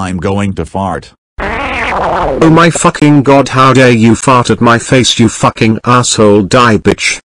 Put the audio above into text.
I'm going to fart. Oh my fucking god how dare you fart at my face you fucking asshole die bitch.